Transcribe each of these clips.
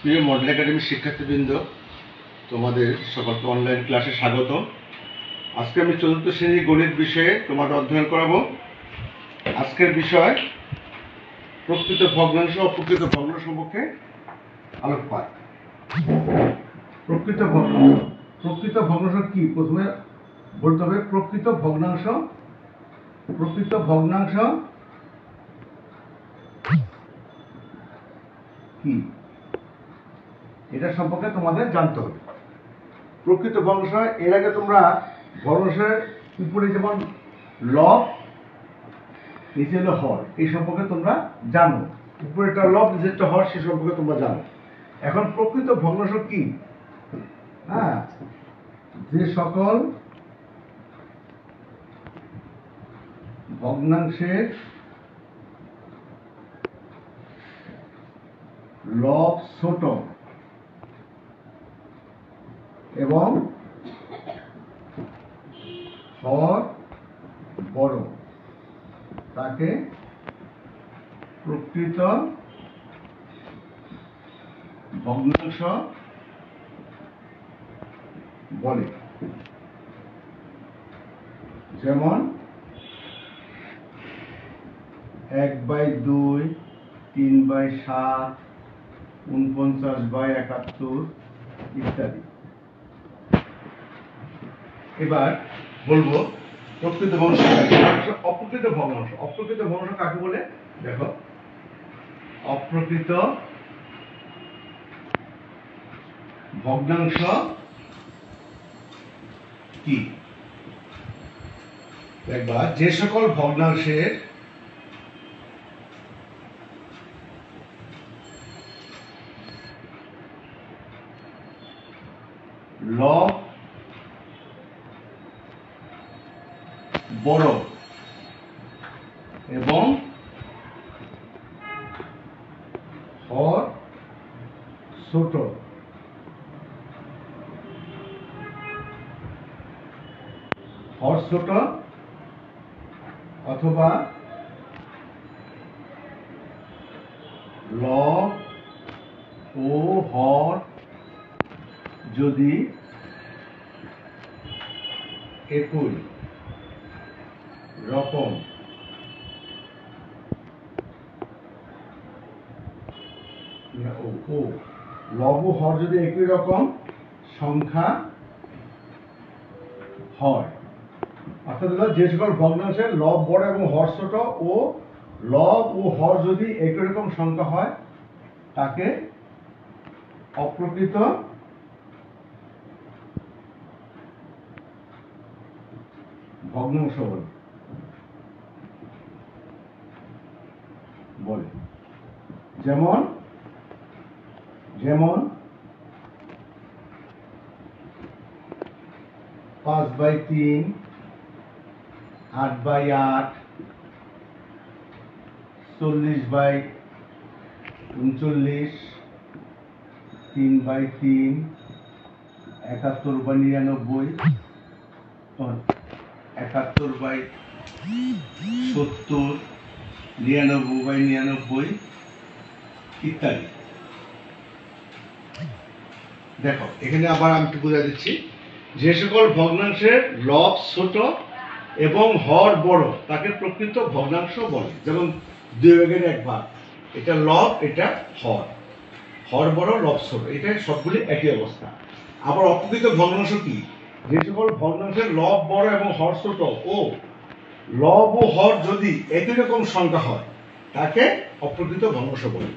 প্রিয় মডেল একাডেমির শিক্ষার্থীবৃন্দ, তোমাদের সকলকে অনলাইন ক্লাসে স্বাগত আজকে আমি চতুর্থ শ্রেণির গণিত বিষয়ে তোমাদের অধ্যয়ন করাবো। আজকের বিষয় প্রকৃত ভগ্নাংশ ও প্রকৃত ভগ্ন সম্পর্কে আলোকপাত। প্রকৃত ভগ্নাংশ প্রকৃত ভগ্নাংশ কি? প্রথমে বলতে হবে প্রকৃত ভগ্নাংশ প্রকৃত ভগ্নাংশ কি? এটা সম্পর্কে তোমাদের জানতে হবে। প্রকৃত ভগ্নাংশ এর আগে তোমরা ভগ্নাংশের উপরে যেমন লব, নিচে হলো হর, এই সম্পর্কে তোমরা জানো। উপরেটা লব, নিচেরটা হর, সে সম্পর্কে তোমরা জানো। এখন প্রকৃত ভগ্নাংশ কি? হ্যাঁ যে সকল ভগ্নাংশের লব ছোট এবং হর বড়। তাকে প্রকৃত ভগ্নাংশ বলে। যেমন এক বাই দুই, তিন বাই সাত উনপঞ্চাশ বাই একাত্তর ইত্যাদি। এবার বলব, প্রকৃত ভগ্নাংশ অপ্রকৃত ভগ্নাংশ অপ্রকৃত ভগ্নাংশ কাকে বলে? দেখো, অপ্রকৃত ভগ্নাংশ কি? একবার যে সকল ভগ্নাংশের লব বড় এবং হর ছোট। হর ছোট অথবা লব ও হর যদি একই রকম না, ও লব হর যদি একই রকম সংখ্যা হয়। অর্থাৎ যে সকল ভগ্নাংশের লব বড় এবং হর ছোট, ও লব ও হর যদি একই রকম সংখ্যা হয়, তাকে অপ্রকৃত ভগ্নাংশ বলে। বলে। যেমন যেমন পাঁচ বাই তিন, আট বাই আট, চল্লিশ বাই উনচল্লিশ, তিন বাই তিন, একাত্তর বাই নিরানব্বই একাত্তর বাই সত্তর, নিরানব্বই বাই নিরানব্বই, ইত্যাদি। দেখো, এখানে আবার আমি একটু বুঝা দিচ্ছি। যে সকল ভগ্নাংশের লব ছোট এবং হর বড়, তাকে প্রকৃত ভগ্নাংশ বলে। যেমন দুই ভাগের এক ভাগ, এটা লব, এটা হর। হর বড়, লব ছোট এটা সবগুলি একই অবস্থা। আবার অপ্রকৃত ভগ্নাংশ কি? যে সকল ভগ্নাংশের লব বড় এবং হর ছোট, ও লব ও হর যদি একই রকম সংখ্যা হয়, তাকে অপ্রকৃত ভগ্নাংশ বলে।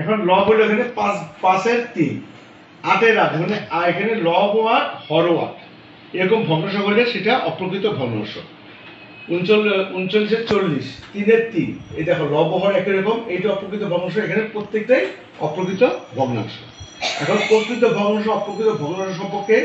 এখন লব হলো এখানে পাঁচ, পাঁচের তিন। আটের আট মানে এখানে লব ও আট হর ও আট। এরকম ভগ্নাংশ হলে সেটা অপ্রকৃত ভগ্নাংশ উনচল্লিশ উনচল্লিশের চল্লিশ, তিনের তিন, এই দেখো, লব ও একই রকম এইটা অপ্রকৃত ভগ্নাংশ এখানে প্রত্যেকটাই অপ্রকৃত ভগ্নাংশ এখন প্রকৃত ভগ্নাংশ অপ্রকৃত ভগ্নাংশ সম্পর্কে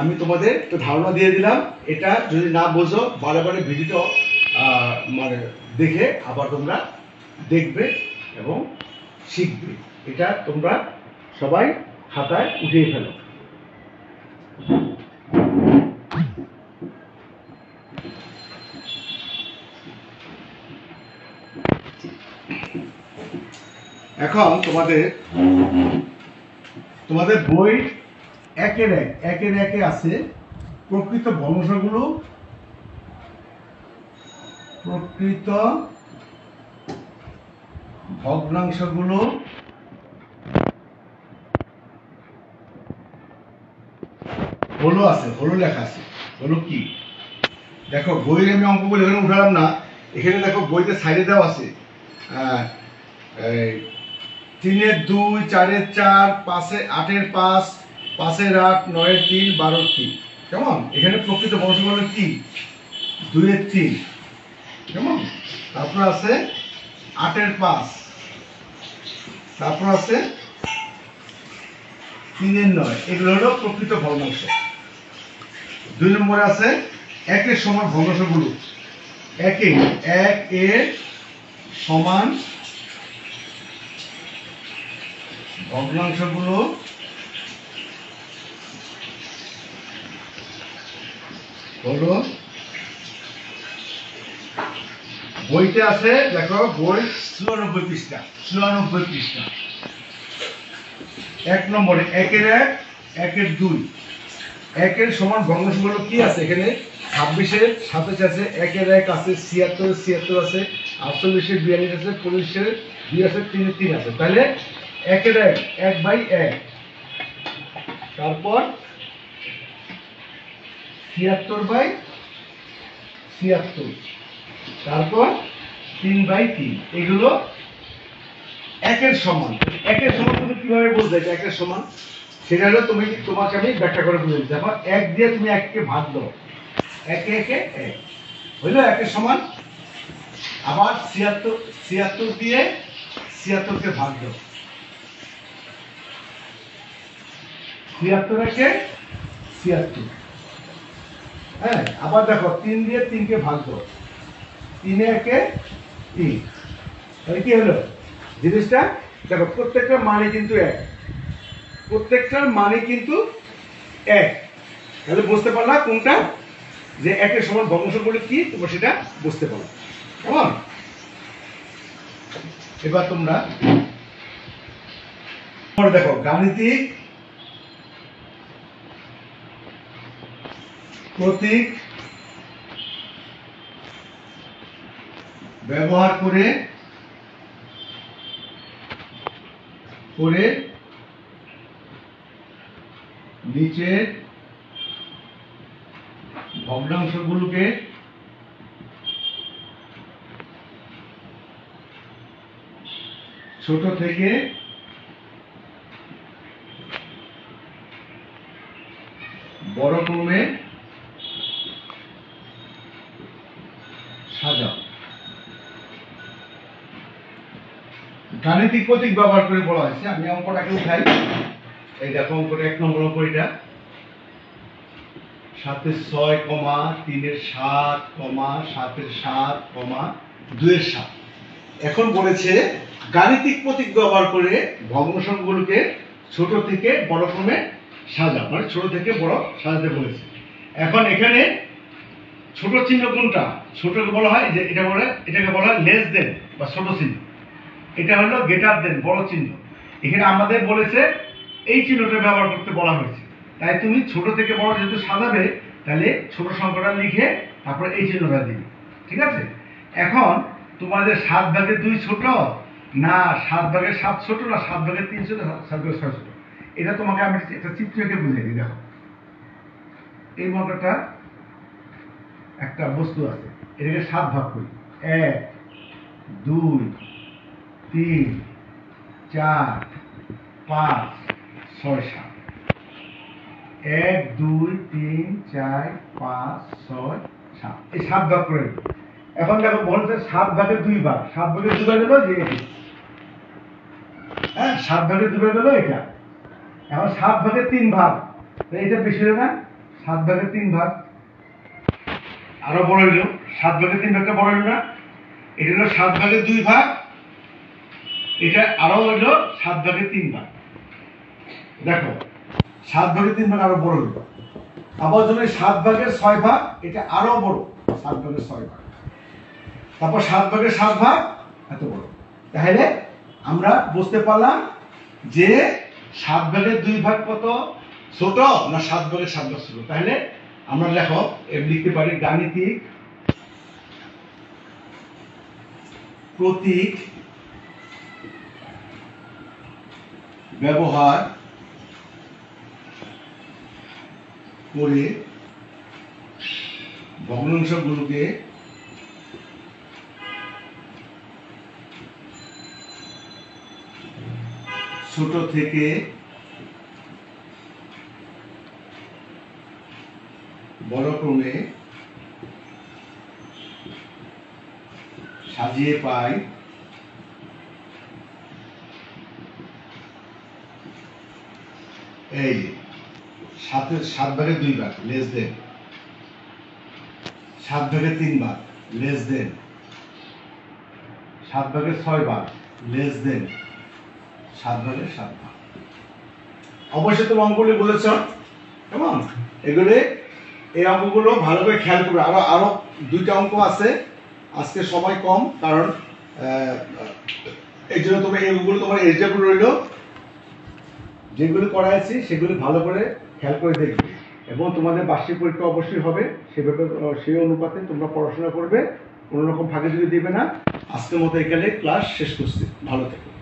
আমি তোমাদের একটু ধারণা দিয়ে দিলাম। এটা যদি না বোঝো বারে বারে ভিডিওটা মানে দেখে আবার তোমরা দেখবে এবং শিখবে। এটা তোমরা সবাই খাতায় উঠিয়ে ফেলো। এখন তোমাদের তোমাদের বই একের এক একের একে আছে। প্রকৃত ভগ্নাংশগুলো প্রকৃত ভগ্নাংশগুলো হলো আছে হলো লেখা আছে। হলো কি? দেখো, বইয়ের আমি অঙ্কগুলো এখানে উঠালাম না। এখানে দেখো, বইতে সাইডে দেওয়া আছে তিনের দুই, চারের চার, পাঁচে আটের পাঁচ, পাঁচের আট, নয়ের তিন, বারোর তিন। কেমন? এখানে প্রকৃত বংশ হলো কি? দুইয়ের তিন। কেমন? তারপর আছে আটের পাঁচ। তারপর আছে তিনের নয়। এগুলো হলো প্রকৃত ভগ্নাংশ দুই নম্বরে আছে একের সমান ভগ্নাংশগুলো একে এক এর সমান ভগ্নাংশগুলো হলো বইতে আছে, দেখো, বই চুরানব্বই পৃষ্ঠা চুরানব্বই পৃষ্ঠা। এক নম্বরে, একের এক, একের দুই। একের সমান ভগ্নাংশগুলো কি আছে এখানে? ছাব্বিশের সাতাশ আছে, একের এক আছে, ছিয়াত্তর ছিয়াত্তর আছে আটচল্লিশের বিয়াল্লিশ আছে পঁচিশের দুই আছে তিনের তিন আছে। তাহলে একের এক এক বাই এক। তারপর ছিয়াত্তর বাই ছিয়াত্তর। তারপর তিন বাই তিন। এগুলো একের সমান। একের সমান তুমি কীভাবে যে একের সমান? সেটা হলো তুমি তোমাকে আমি ব্যাখ্যা করে বুঝে দিচ্ছি। দেখো, এক দিয়ে তুমি এককে ভাগ দাও। একে একে, এক। হইল একের সমান আবার ছিয়াত্তর ছিয়াত্তর দিয়ে ছিয়াত্তরকে ভাগ দাও। ছিয়াত্তর একে ছিয়াত্তর। হ্যাঁ আবার দেখো, তিন দিয়ে তিনকে ভাগ দাও। তিনে একে তিন। তাহলে কি হলো? জিনিসটা দেখো, প্রত্যেকটা মানে কিন্তু এক। প্রত্যেকটার মানে কিন্তু এক। তাহলে বুঝতে পারলা কোনটা? যে একের সমান ভগ্নাংশ বলে কি? তোমরা সেটা বুঝতে পারো। কেমন? এবার তোমরা দেখো, গাণিতিক প্রতীক ব্যবহার করে করে নিচের ভগ্নাংশগুলোকে ছোট থেকে বড় ক্রমে সাজাও। গাণিতিক প্রতীক ব্যবহার করে বলা হয়েছে। আমি অঙ্কটাকে উঠাই। এই দেখো অঙ্কটা এক নম্বর অঙ্ক এটা সাতের ছয় কমা তিনের সাত কমা, সাতের সাত কমা দুয়ের সাত। এখন বলেছে, গাণিতিক প্রতীক ব্যবহার করে ভগ্নাংশগুলোকে ছোট থেকে বড় ক্রমে সাজা মানে ছোট থেকে বড় সাজাতে বলেছে। এখন এখানে ছোট চিহ্ন কোনটা? ছোটকে বলা হয়, যে এটা বলে, এটাকে বলা হয় লেস দেন বা ছোট চিহ্ন। এটা হলো গেটার দেন বড় চিহ্ন। এখানে আমাদের বলেছে এই চিহ্নটা ব্যবহার করতে বলা হয়েছে। তাই তুমি ছোট থেকে বড় যেহেতু সাজাবে, তাহলে ছোট সংখ্যাটা লিখে তারপর এই চিহ্নটা দিবে। ঠিক আছে? এখন তোমাদের সাত ভাগের দুই ছোট, না, সাত ভাগের সাত ছোট, না, সাত ভাগের তিন ছোট, সাত ভাগের ছয় ছোট। এটা তোমাকে আমি একটা চিত্রকে বুঝিয়ে দিই, দেখো। এই মতটা একটা বস্তু আছে, এটাকে সাত ভাগ করি। এক, দুই, তিন, চার, পাঁচ ছয় সাত। এক, দুই, তিন, চার, পাঁচ, ছয়, সাত। এই সাত ভাগ করে এখন দেখো বলছে সাত ভাগের দুই ভাগ। সাত ভাগের দুই ভাগ হলো যে হ্যাঁ সাত ভাগের দুই ভাগ হলো এটা। এখন সাত ভাগের তিন ভাগ। এটা বেশি হলো না? সাত ভাগের তিন ভাগ। আরও বড় হইল। সাত ভাগের তিন ভাগটা বড় হইল না? এটা হলো সাত ভাগের দুই ভাগ। এটা আরও হইল সাত ভাগের তিন ভাগ। দেখো, সাত ভাগের তিন ভাগ আরও বড় আবার যদি সাত ভাগের ছয় ভাগ, এটা আরও বড়। সাত ভাগের ছয় ভাগ। তারপর সাত ভাগের সাত ভাগ এত বড়। তাহলে আমরা বুঝতে পারলাম যে সাত ভাগের দুই ভাগ কত? ছোট না সাত ভাগের সাত ভাগ ছোট? তাহলে আমরা দেখো লিখতে পারি গাণিতিক প্রতীক ব্যবহার করে ভগ্নাংশগুলোকে ছোট থেকে বড় ক্রমে সাজিয়ে পাই এই সাতের সাত ভাগে দুই ভাগ লেস দেন সাত ভাগে তিন ভাগ লেস দেন সাত ভাগের ছয় ভাগ লেস দেন সাত ভাগের সাত ভাগ। অবশ্যই তুমি অঙ্কগুলি বলেছ, কেমন? এগুলি, এই অঙ্কগুলো ভালো করে খেয়াল করবে। আরও আরও দুইটা অঙ্ক আছে। আজকে সময় কম, কারণ এই জন্য তোমার এই এইগুলো তোমার এক্সাম্পল রইল, যেগুলো করাইছি সেগুলি ভালো করে খেয়াল করে দেখবে। এবং তোমাদের বার্ষিক পরীক্ষা অবশ্যই হবে। সে ব্যাপারে সেই অনুপাতে তোমরা পড়াশোনা করবে। কোনো রকম ফাঁকে যদি দেবে না। আজকের মতো এখানে ক্লাস শেষ করছি। ভালো থেকো।